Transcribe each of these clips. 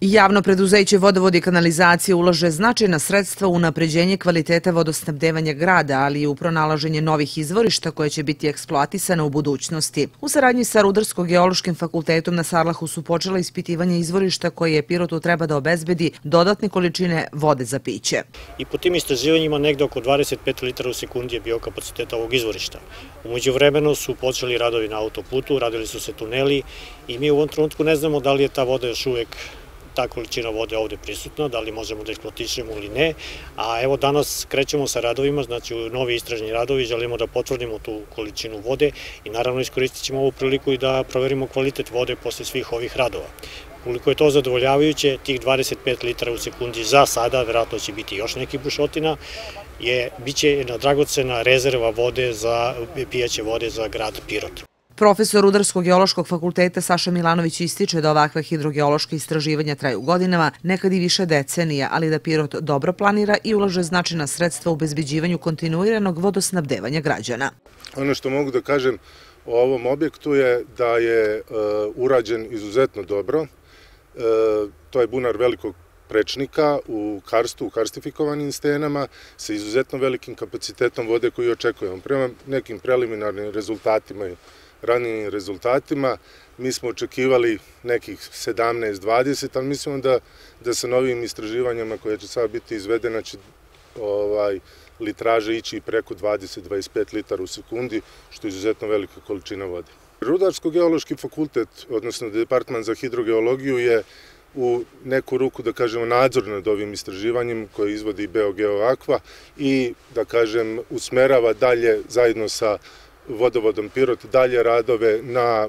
Javno preduzeće Vodovod i kanalizacije ulaže značajna sredstva u napređenje kvaliteta vodosnabdevanja grada, ali i u pronalaženje novih izvorišta koje će biti eksploatisane u budućnosti. U saradnji sa Rudarsko-geološkim fakultetom na Sarlahu su počela ispitivanje izvorišta koje je Pirotu treba da obezbedi dodatne količine vode za piće. I po tim istraživanjima negde oko 25 litara u sekundi je bio kapacitet ovog izvorišta. Umeđu vremenu su počeli radovi na autoputu, radili su se tuneli i mi u ovom trenutku ne znamo da li je ta voda još uvek ta količina vode ovde prisutna, da li možemo da eksploatišemo ili ne, a evo danas krećemo sa radovima, znači u novi istražni radovi, želimo da potvrdimo tu količinu vode i naravno iskoristit ćemo ovu priliku i da proverimo kvalitet vode posle svih ovih radova. Koliko je to zadovoljavajuće, tih 25 litara u sekundi za sada, verovatno će biti još neki bušotina, je, biće jedna dragocena rezerva vode za pijaće vode za grad Pirot. Profesor Rudarsko-geološkog fakulteta Saša Milanović ističe da ovakve hidrogeološke istraživanja traju godinama, nekad i više decenija, ali da Pirot dobro planira i ulaže značajna sredstva u bezbeđivanju kontinuiranog vodosnabdevanja građana. Ono što mogu da kažem o ovom objektu je da je uh, urađen izuzetno dobro. Uh, to je bunar velikog prečnika u karstu, u karstifikovanim stenama sa izuzetno velikim kapacitetom vode koju očekujemo. Prema nekim preliminarnim rezultatima ranijim rezultatima. Mi smo očekivali nekih 17-20, ali mislimo da, da sa novim istraživanjama koje će sada biti izvedena će ovaj, litraže ići preko 20-25 litara u sekundi, što je izuzetno velika količina vode. Rudarsko-geološki fakultet, odnosno Departman za hidrogeologiju je u neku ruku, da kažemo, nadzor nad ovim istraživanjem koje izvodi BeoGeo Aqua i, da kažem, usmerava dalje zajedno sa vodovodom Pirot dalje radove na e,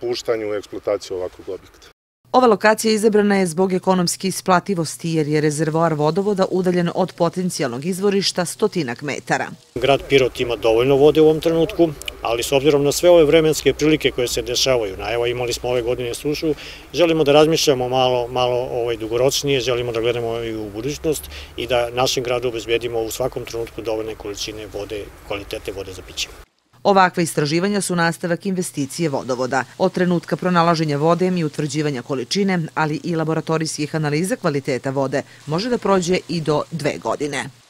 puštanju u eksploataciju ovakvog objekta. Ova lokacija izabrana je zbog ekonomske isplativosti jer je rezervoar vodovoda udaljen od potencijalnog izvorišta stotinak metara. Grad Pirot ima dovoljno vode u ovom trenutku, ali s obzirom na sve ove vremenske prilike koje se dešavaju, na evo imali smo ove godine sušu, želimo da razmišljamo malo, malo ovaj, dugoročnije, želimo da gledamo i u budućnost i da našem gradu obezbedimo u svakom trenutku dovoljne količine vode, kvalitete vode za piće. Ovakva istraživanja su nastavak investicije vodovoda. Od trenutka pronalaženja vode i utvrđivanja količine, ali i laboratorijskih analiza kvaliteta vode može da prođe i do dve godine.